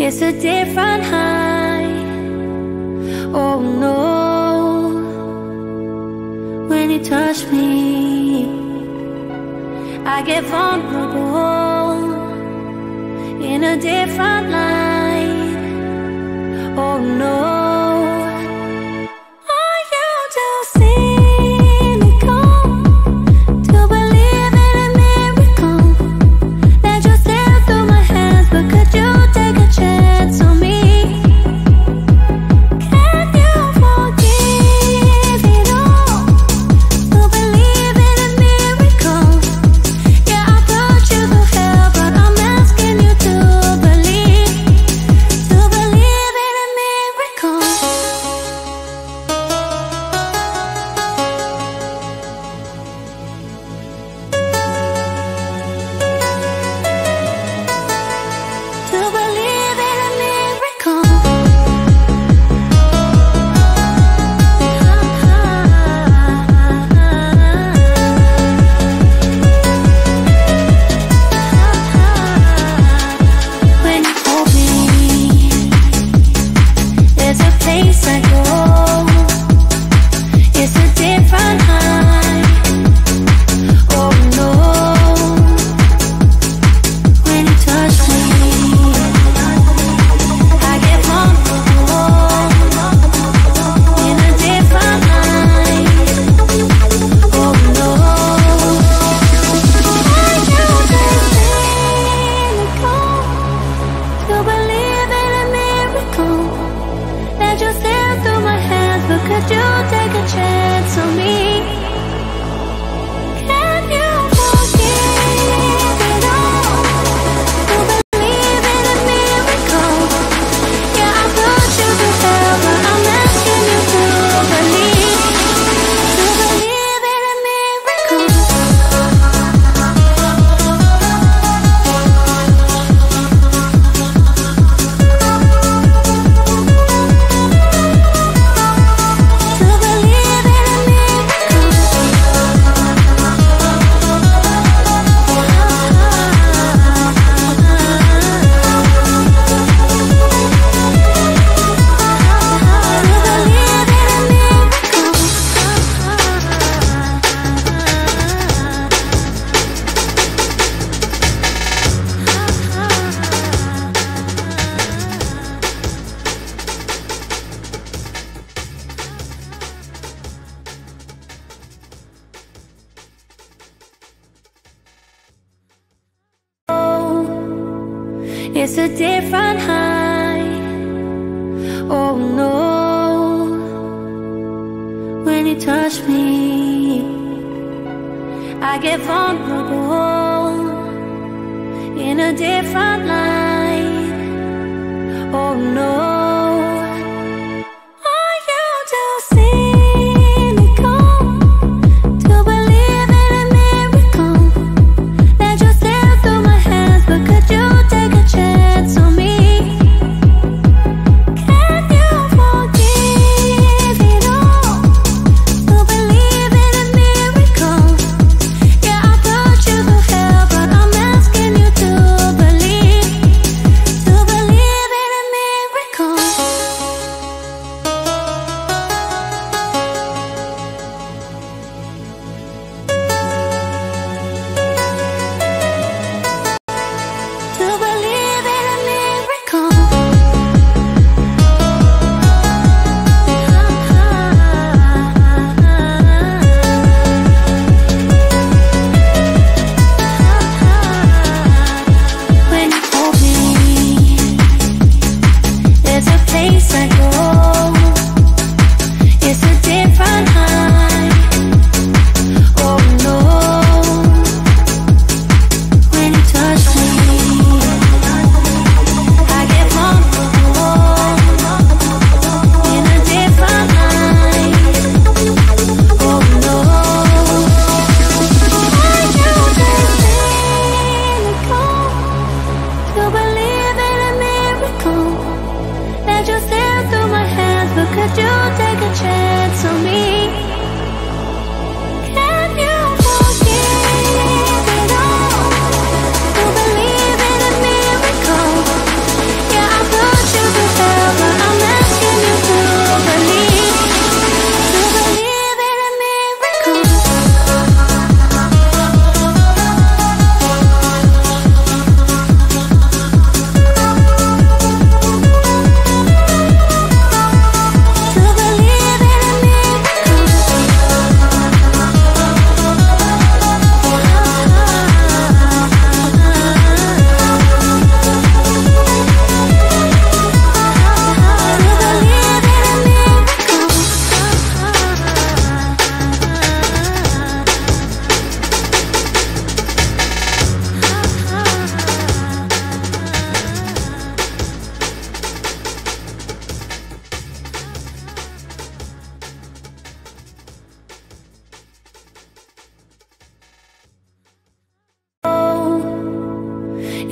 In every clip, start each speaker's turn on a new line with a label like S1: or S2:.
S1: It's a different high. Oh no. When you touch me I get vulnerable In a different light. It's a different high. Oh no, when you touch me, I get vulnerable in a different light.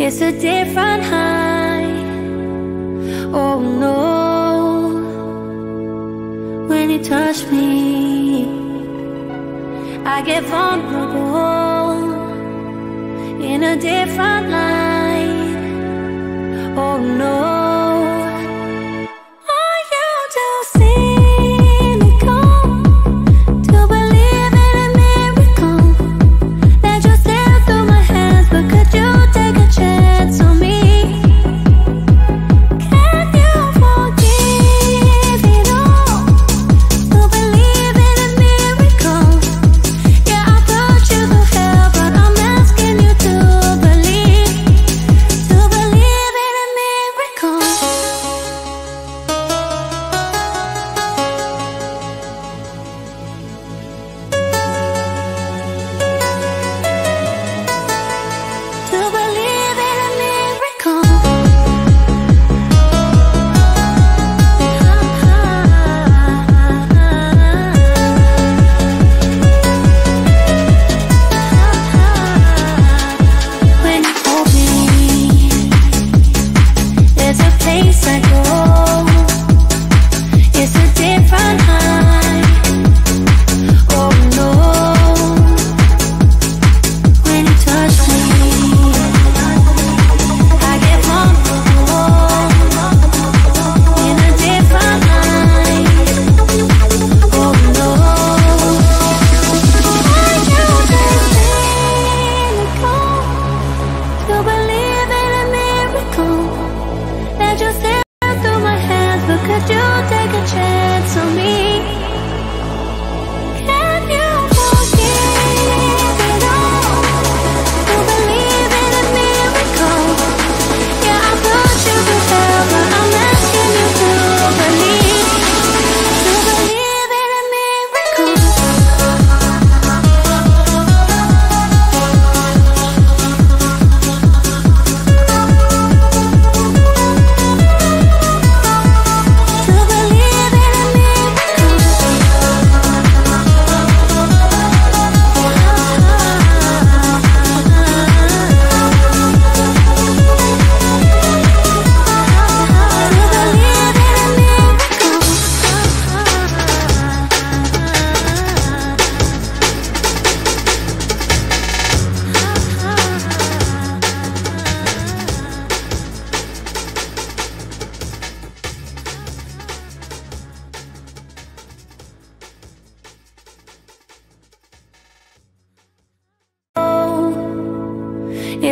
S1: It's a different high. Oh no, when you touch me, I get vulnerable in a different light.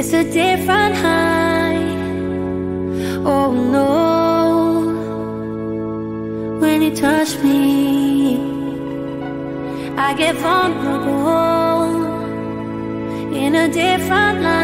S1: It's a different high. Oh no, when you touch me, I get vulnerable in a different light.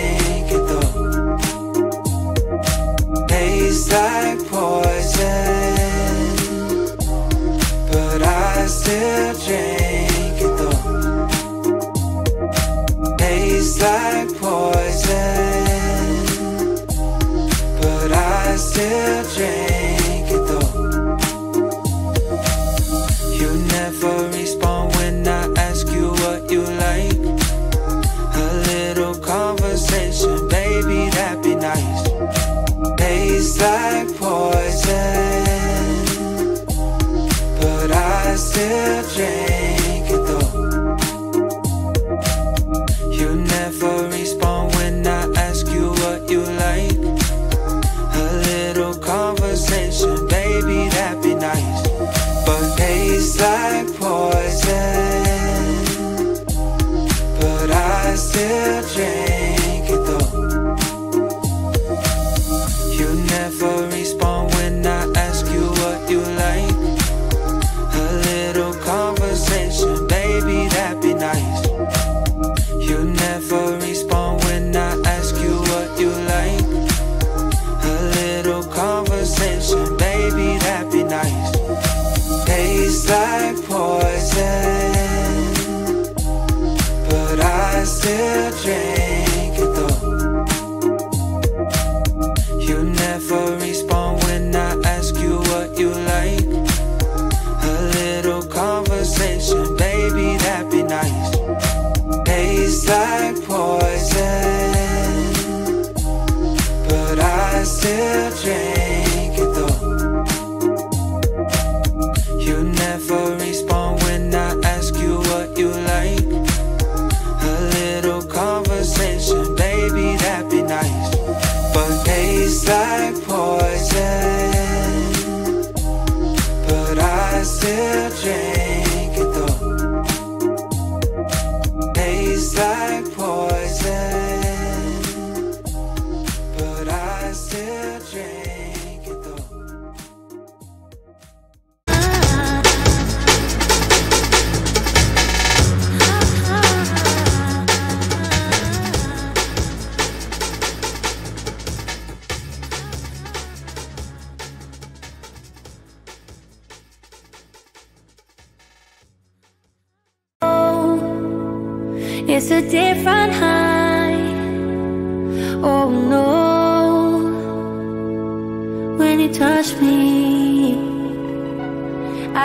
S2: like poison. But I still drink it though. Tastes like poison. But I still drink but I still drink it though. You never respond when I ask you what you like. A little conversation, baby, that'd be nice. But tastes like poison, but I still.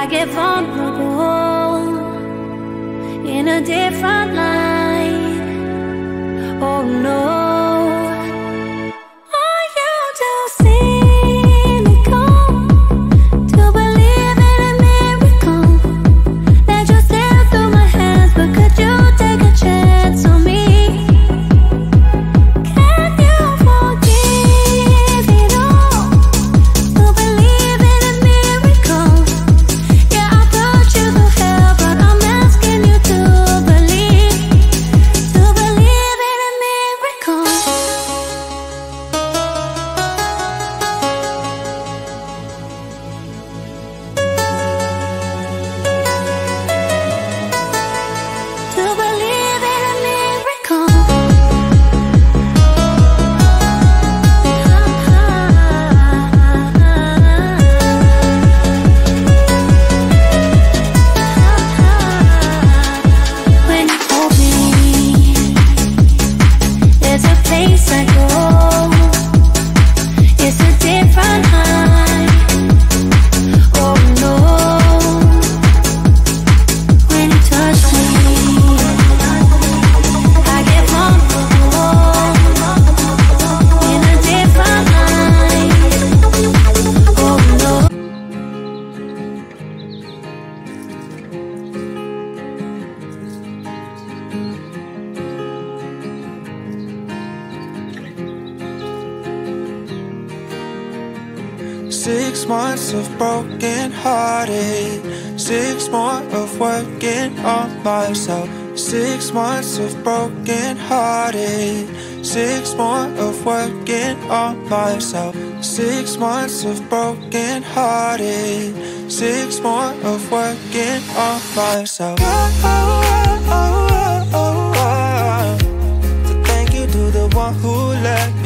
S2: I
S1: get vulnerable
S2: Six months of broken hearted. Six more of working on myself. Six months of broken hearted. Six more of working on myself. Six months of broken hearted. Six more of working on myself. Oh, oh, oh, oh, oh, oh. oh. So thank you to the one who let me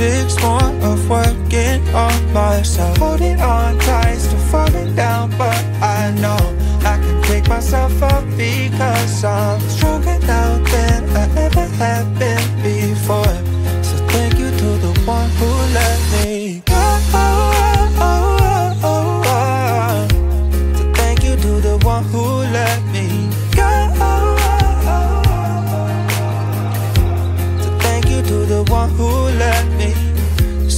S2: Six more of working on myself. Holding on tight, still falling down, but I know I can pick myself up because I'm stronger now than I ever have been before. So thank you to the one who let me go. So thank you to the one who let me go. So thank you to the one who.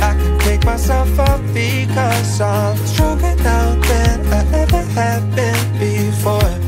S2: I can pick myself up because I'm stronger now than I ever have been before.